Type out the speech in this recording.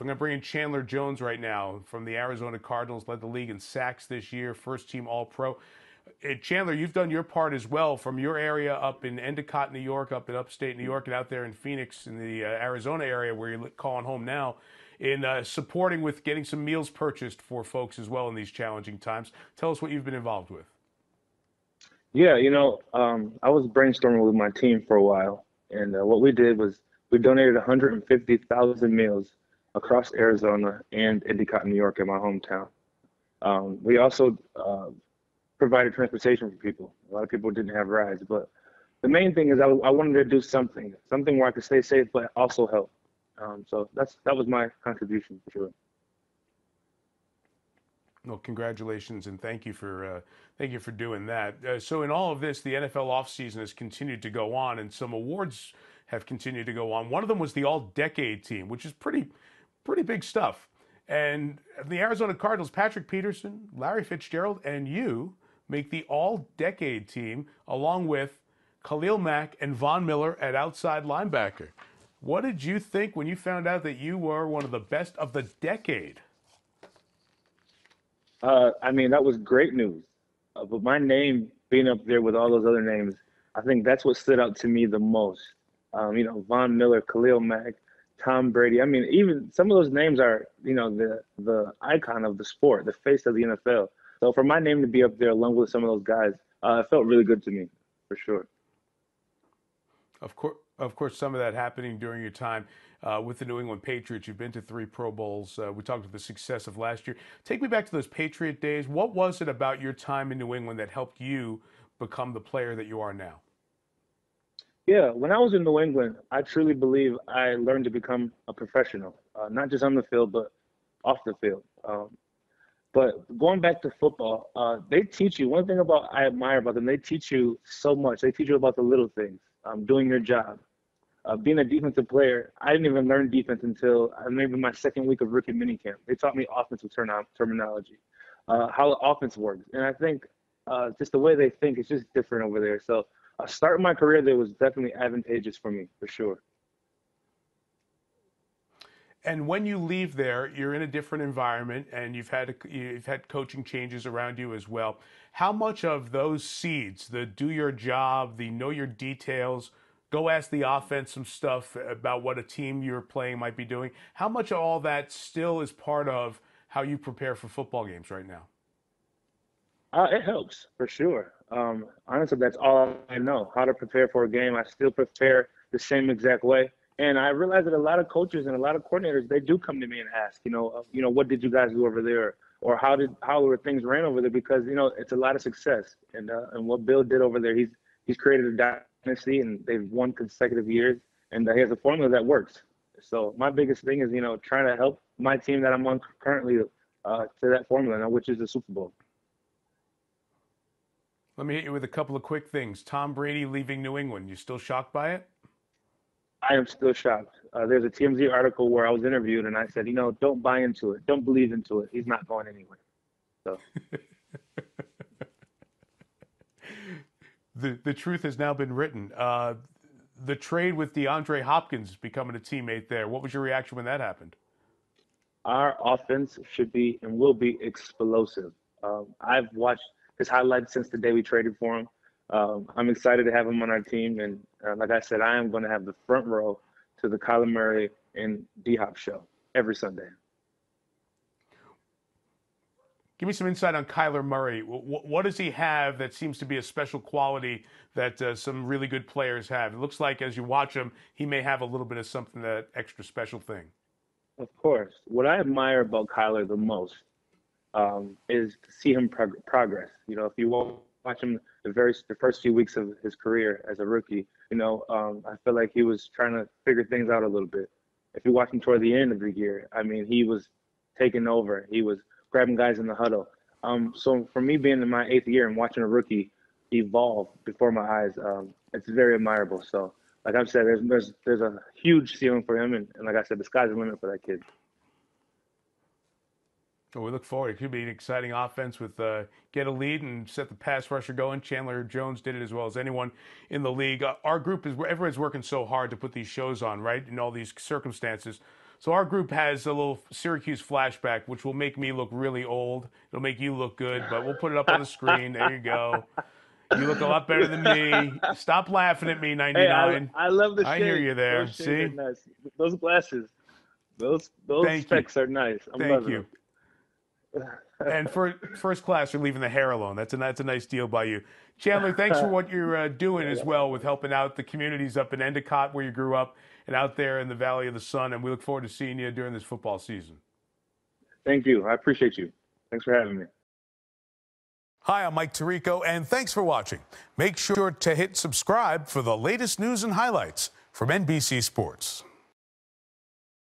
I'm going to bring in Chandler Jones right now from the Arizona Cardinals, led the league in sacks this year, first team All Pro. Uh, Chandler, you've done your part as well from your area up in Endicott, New York, up in upstate New York, and out there in Phoenix in the uh, Arizona area where you're calling home now, in uh, supporting with getting some meals purchased for folks as well in these challenging times. Tell us what you've been involved with. Yeah, you know, um, I was brainstorming with my team for a while, and uh, what we did was we donated 150,000 meals across Arizona and Endicott, New York, in my hometown. Um, we also uh, provided transportation for people. A lot of people didn't have rides, but the main thing is I, I wanted to do something, something where I could stay safe but also help. Um, so that's that was my contribution for sure. Well, congratulations and thank you for uh, thank you for doing that. Uh, so, in all of this, the NFL offseason has continued to go on, and some awards have continued to go on. One of them was the All-Decade Team, which is pretty pretty big stuff. And the Arizona Cardinals, Patrick Peterson, Larry Fitzgerald, and you make the All-Decade Team, along with Khalil Mack and Von Miller at outside linebacker. What did you think when you found out that you were one of the best of the decade? Uh, I mean, that was great news. Uh, but my name being up there with all those other names, I think that's what stood out to me the most. Um, you know, Von Miller, Khalil Mack, Tom Brady. I mean, even some of those names are, you know, the the icon of the sport, the face of the NFL. So for my name to be up there along with some of those guys, uh, it felt really good to me, for sure. Of course, of course, some of that happening during your time uh, with the New England Patriots. You've been to three Pro Bowls. Uh, we talked about the success of last year. Take me back to those Patriot days. What was it about your time in New England that helped you become the player that you are now? Yeah, when I was in New England, I truly believe I learned to become a professional, uh, not just on the field, but off the field. Um, but going back to football, uh, they teach you one thing about I admire about them. They teach you so much. They teach you about the little things, um, doing your job, uh, being a defensive player, I didn't even learn defense until uh, maybe my second week of rookie minicamp. They taught me offensive terminology, uh, how the offense works, and I think uh, just the way they think is just different over there. So, uh, starting my career there was definitely advantageous for me, for sure. And when you leave there, you're in a different environment, and you've had you've had coaching changes around you as well. How much of those seeds, the do your job, the know your details, go ask the offense some stuff about what a team you're playing might be doing. How much of all that still is part of how you prepare for football games right now? Uh, it helps for sure. Um, honestly, that's all I know how to prepare for a game. I still prepare the same exact way. And I realize that a lot of coaches and a lot of coordinators they do come to me and ask, you know, uh, you know, what did you guys do over there, or how did how were things ran over there? Because you know, it's a lot of success, and uh, and what Bill did over there, he's he's created a dynasty and they've won consecutive years and he has a formula that works. So my biggest thing is, you know, trying to help my team that I'm on currently uh, to that formula, which is the Super Bowl. Let me hit you with a couple of quick things. Tom Brady leaving New England. You still shocked by it? I am still shocked. Uh, there's a TMZ article where I was interviewed, and I said, you know, don't buy into it. Don't believe into it. He's not going anywhere. So. the, the truth has now been written. Uh, the trade with DeAndre Hopkins becoming a teammate there. What was your reaction when that happened? Our offense should be and will be explosive. Um, I've watched his highlights since the day we traded for him. Um, I'm excited to have him on our team, and uh, like I said, I am going to have the front row to the Kyler Murray and D Hop show every Sunday. Give me some insight on Kyler Murray. What does he have that seems to be a special quality that uh, some really good players have? It looks like as you watch him, he may have a little bit of something that extra special thing. Of course. What I admire about Kyler the most um, is to see him prog- progress. You know, if you watch him the very the first few weeks of his career as a rookie, you know, um, I feel like he was trying to figure things out a little bit. If you watch him toward the end of the year, I mean, he was taking over. He was grabbing guys in the huddle. Um, so for me being in my eighth year and watching a rookie evolve before my eyes, um, it's very admirable. So like I've said, there's there's there's a huge ceiling for him, and, and like I said, the sky's the limit for that kid. Well, we look forward. It could be an exciting offense with uh, get a lead and set the pass rusher going. Chandler Jones did it as well as anyone in the league. Uh, our group is everyone's working so hard to put these shows on, right? In all these circumstances. So our group has a little Syracuse flashback, which will make me look really old. It'll make you look good, but we'll put it up on the screen. There you go. You look a lot better than me. Stop laughing at me, 99. Hey, I, I love the I shades. hear you there. Those See? nice. Those glasses, those those Thank you. specs are nice. I'm Thank loving you. them. And for first class, you're leaving the hair alone. That's a that's a nice deal by you, Chandler. Thanks for what you're uh, doing as well with helping out the communities up in Endicott where you grew up and out there in the Valley of the Sun. And we look forward to seeing you during this football season. Thank you. I appreciate you. Thanks for having me. Hi, I'm Mike Tirico, and thanks for watching. Make sure to hit subscribe for the latest news and highlights from NBC Sports.